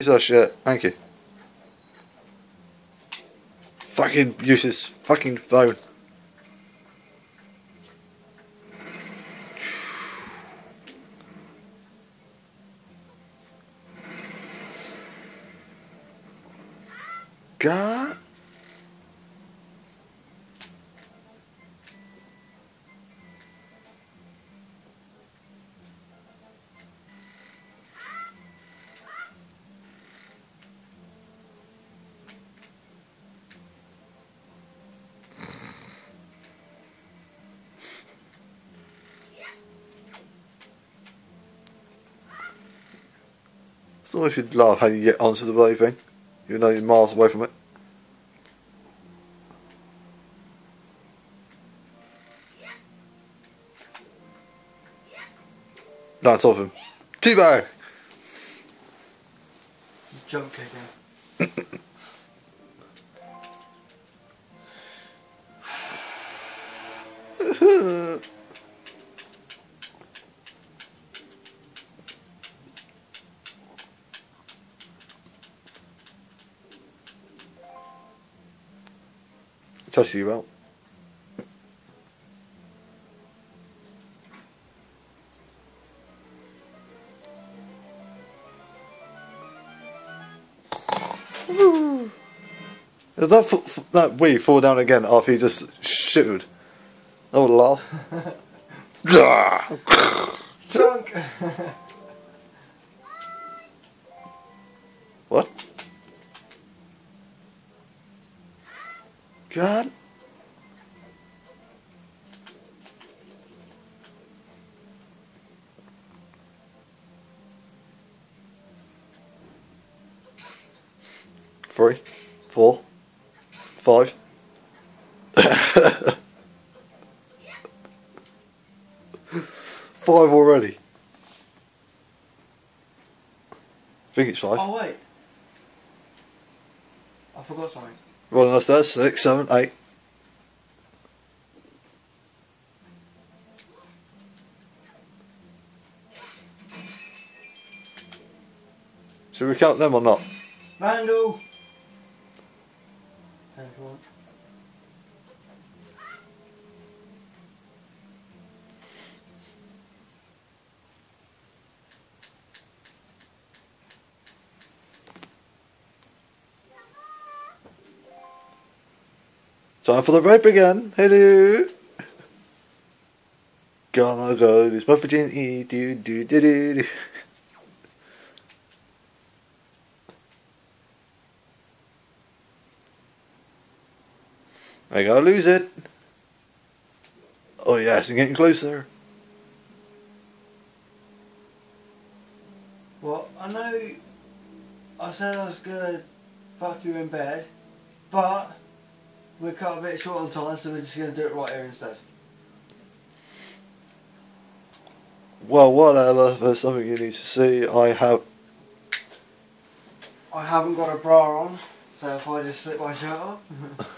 piece of shit. Thank you. Fucking useless fucking phone. God. It's if you'd laugh how you get onto the bloody thing. You know you're miles away from it. No, it's off him. T-bag! Jump again. Touch you about. Did that that wee fall down again after he just shooted? I would laugh. Drunk! what? God. Three, four, five. Five already. I think it's five. oh wait. I forgot something. Rolling upstairs, six, seven, eight. Should we count them or not? Randall! Time for the rape again. Hello. Gonna go this my virginity. Do do do do. do. I gotta lose it. Oh yes, I'm getting closer. Well, I know I said I was gonna fuck you in bed, but we're cut a bit short on time, so we're just gonna do it right here instead. Well, whatever. There's something you need to see. I have. I haven't got a bra on, so if I just slip my shirt off.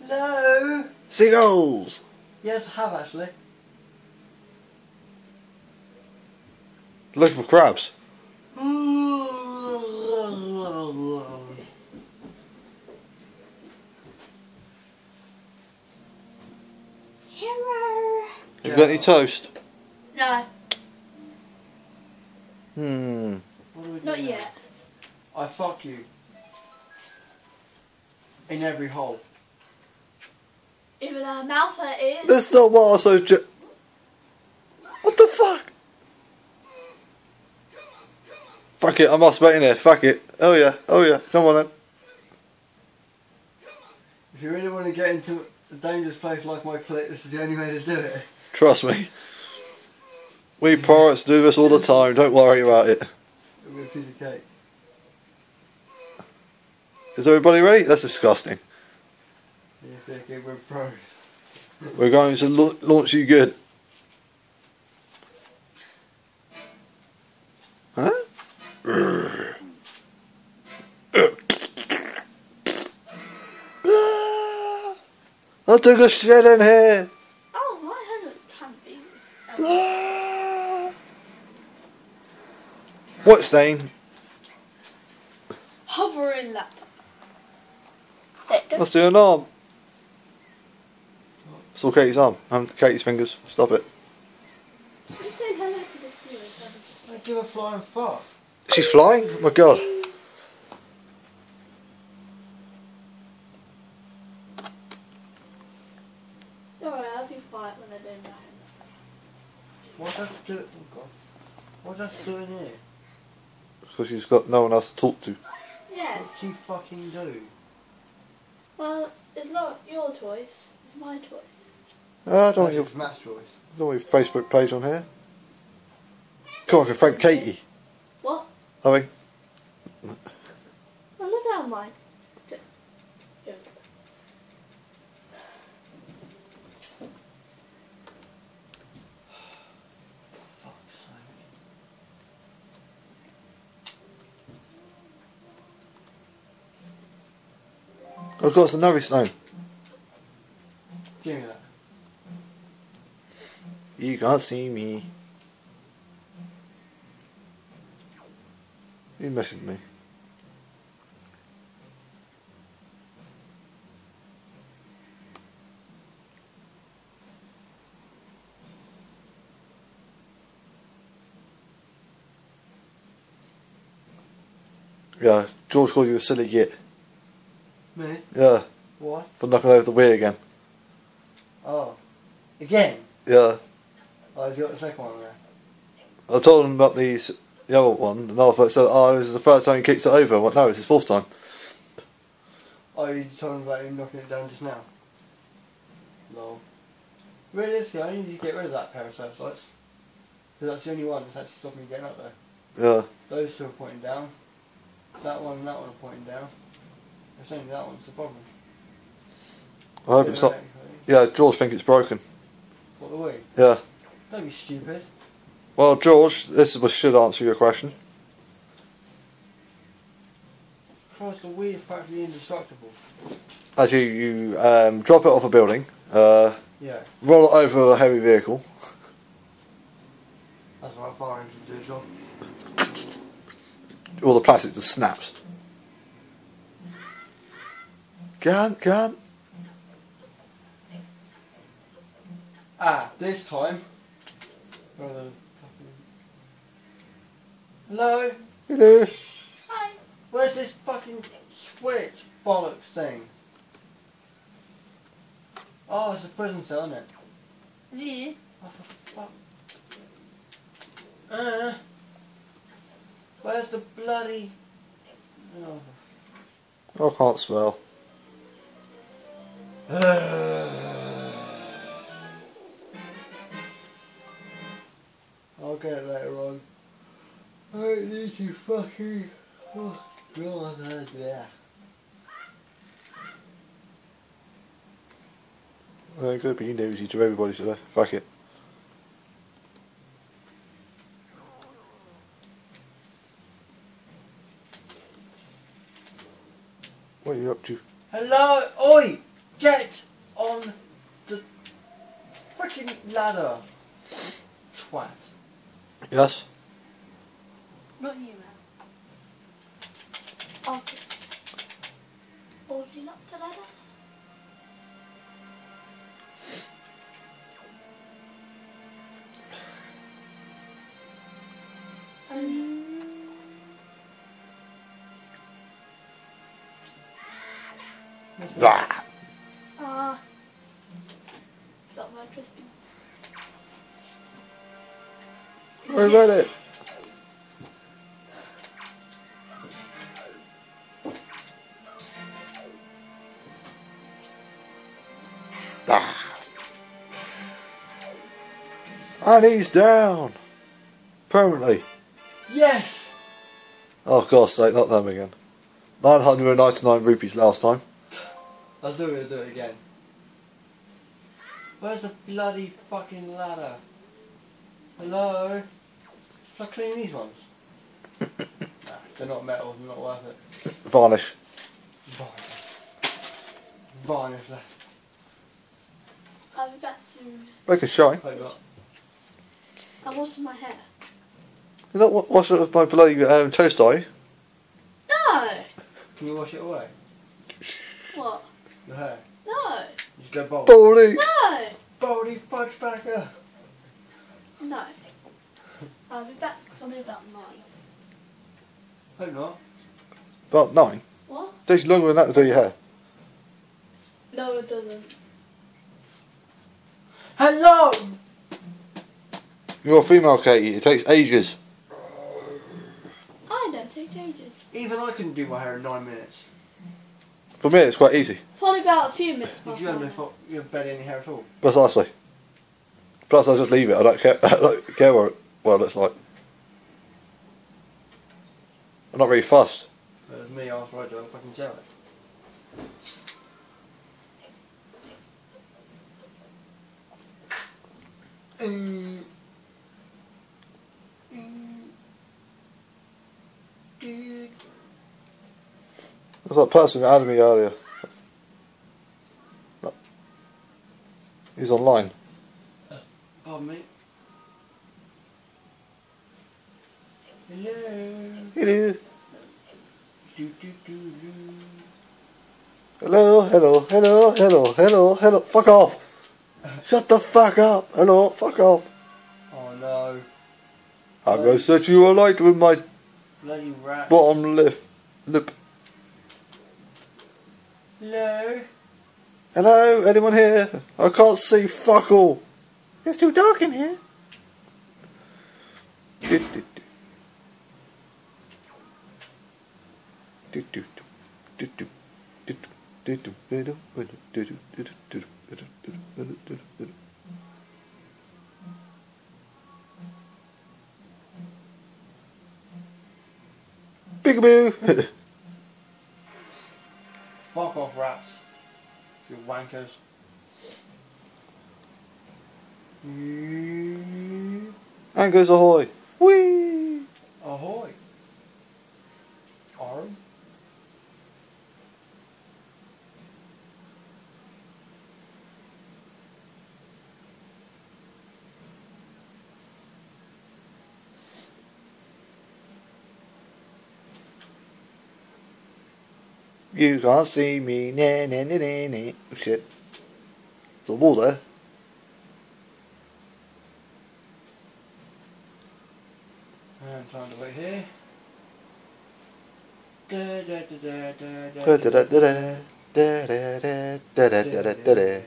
Hello? Seagulls! Yes, I have actually. Looking for crops. Hello. You got any toast? No, Hmm. What do not now? yet. I fuck you. In every hole. Even our mouth hurt is. That's not what I so ju- What the fuck? Fuck it, I'm masturbating here. Fuck it. Oh yeah, oh yeah. Come on then. If you really want to get into a dangerous place like my clit, this is the only way to do it. Trust me. We pirates do this all the time. Don't worry about it. We're a piece of cake. Is everybody ready? That's disgusting. Think we're pros. We're going to la- launch you good. Huh? Ah! I took a shit in here. Oh, my head was tampy. Ah! What stain? Hovering laptop. There it goes. That's the alarm. It's all Katie's arm. And Katie's fingers. Stop it. You say hello to the viewers. I give a flying fuck. She's flying? Oh my god. Don't I'll be quiet when they're doing. What's that do? Oh god. What's that doing here? Because she's got no one else to talk to. Yes. What's she fucking do? Well, it's not your choice. It's my choice. Ah, I don't want your, Matt's choice. don't want your Facebook page on here. Come on, I can Katie. What? I mean, Well, look down mine. Go- go. Fuck's sake. I've got some Navi stone. Give me that. You can't see me. You messaged me. Yeah, George called you a silly git. Me? Yeah, What? for knocking over the wheel again. Oh. Again? Yeah, Oh, he's got the second one there. I told him about these, the other one, I thought, so, oh, this is the third time he kicks it over. I went, no, it's his fourth time. Oh, you told him about him knocking it down just now? No. Realistically, I need to get rid of that pair of searchlights. Because that's the only one that's actually stopping me getting up there. Yeah, Those two are pointing down. That one and that one are pointing down. It's only that one's the problem. I hope it's not. Yeah, George think it's broken. What the way? Yeah. Don't be stupid. Well, George, this should answer your question. Christ, the is practically indestructible. As you, you um, drop it off a building, uh, Yeah, roll it over a heavy vehicle, that's what fire engines do, John. all the plastic just snaps. Can, can. Ah, this time. Rather. Hello? Hello. Hi. Where's this fucking switch bollocks thing? Oh, it's a prison cell, isn't it? Yeah. Oh, for fuck. Uh, where's the bloody... Oh. I can't smell. I'll get it later on. I need to fucking... Oh, God, uh, yeah. Uh, good, but you nosy to everybody today. Fuck it. What are you up to? Hello, oi! Get on the freaking ladder, twat. Yes? Not you, man. Oh. Or you not to ladder? Ah. ah. Got my crispy. I read it. And he's down. Permanently. Yes! Oh, God's sake, not them again. 999 rupees last time. I was still gonna do it again. Where's the bloody fucking ladder? Hello? Should I clean these ones? nah, they're not metal, they're not worth it. Varnish. Varnish. Varnish that. I'll be back soon. Make it shine. Hope not. I'm washing my hair. You know what? Wash it with my bloody um, toast eye. No! Can you wash it away? What? Your hair? No! Just go bold. Baldy. No! Baldy fudge backer! No. I'll be back probably about nine. Hope not. About nine. What? Takes longer than that to do your hair. No, it doesn't. Hello! You're a female, Katie. It takes ages. I don't take ages. Even I can do my hair in nine minutes. For me, it's quite easy. Probably about a few minutes Did past you have no nine. fo- you have barely any hair at all? Precisely. Plus, I just leave it. I don't care. I don't care what it, what it looks like. I'm not really fussed. Whereas me, after I do, I fucking gel it. Mm. Mm. There's that person who added me earlier. No. He's online. Pardon me. Hello. Hello. Do, do, do, do. Hello, hello, hello, hello, hello, hello. Fuck off. Shut the fuck up. Hello, fuck off. Oh no. I'm going to set you alight with my Bloody rat. bottom lip. lip. Hello. Hello, anyone here? I can't see fuck all. It's too dark in here. Do, do, do. Do, do, do, do, do, do, do, do, And goes ahoy. Whee! You can't see me, na na na na na. Oh, shit. There's a wall there. And time to wait here. Da, da, da, da, da, Da da, da da da da da da da da da da da da.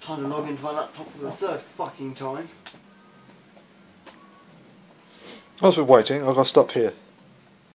Time to log into my laptop for the third fucking time. Whilst we're waiting, I've got to stop here.